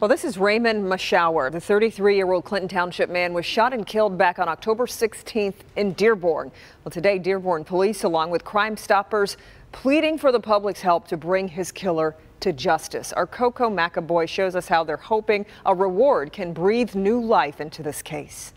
Well, this is Raymond Mashauer. The 33-year-old Clinton Township man was shot and killed back on October 16th in Dearborn. Well, today, Dearborn police, along with Crime Stoppers, pleading for the public's help to bring his killer to justice. Our Koco McAboy shows us how they're hoping a reward can breathe new life into this case.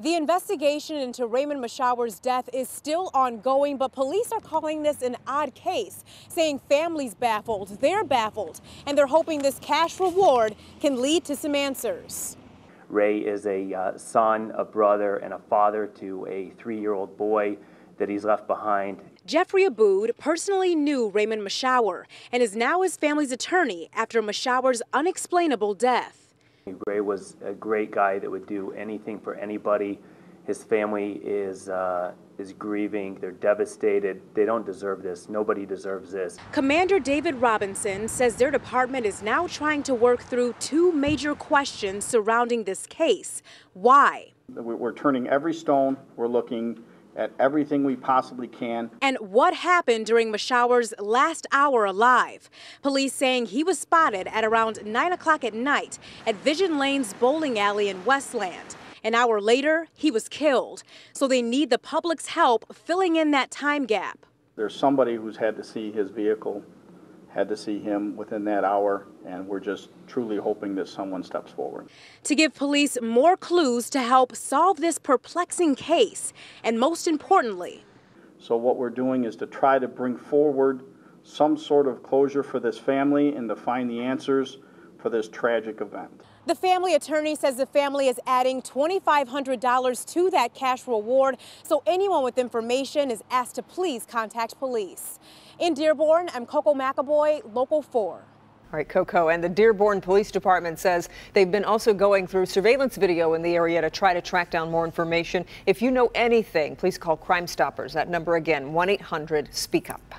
The investigation into Raymond Mashauer's death is still ongoing, but police are calling this an odd case, saying families baffled, they're baffled, and they're hoping this cash reward can lead to some answers. Ray is a uh, son, a brother, and a father to a three-year-old boy that he's left behind. Jeffrey Aboud personally knew Raymond Mashauer and is now his family's attorney after Mashauer's unexplainable death. Ray was a great guy that would do anything for anybody. His family is uh, is grieving. They're devastated. They don't deserve this. Nobody deserves this. Commander David Robinson says their department is now trying to work through two major questions surrounding this case. Why? We're turning every stone. We're looking at everything we possibly can. And what happened during Mashauer's last hour alive? Police saying he was spotted at around 9 o'clock at night at Vision Lanes bowling alley in Westland. An hour later, he was killed. So they need the public's help filling in that time gap. There's somebody who's had to see his vehicle had to see him within that hour, and we're just truly hoping that someone steps forward. To give police more clues to help solve this perplexing case, and most importantly, so what we're doing is to try to bring forward some sort of closure for this family and to find the answers for this tragic event. The family attorney says the family is adding $2,500 to that cash reward, so anyone with information is asked to please contact police. In Dearborn, I'm Koco McAboy, Local 4. All right, Koco, and the Dearborn Police Department says they've been also going through surveillance video in the area to try to track down more information. If you know anything, please call Crime Stoppers. That number again, 1-800-SPEAK-UP.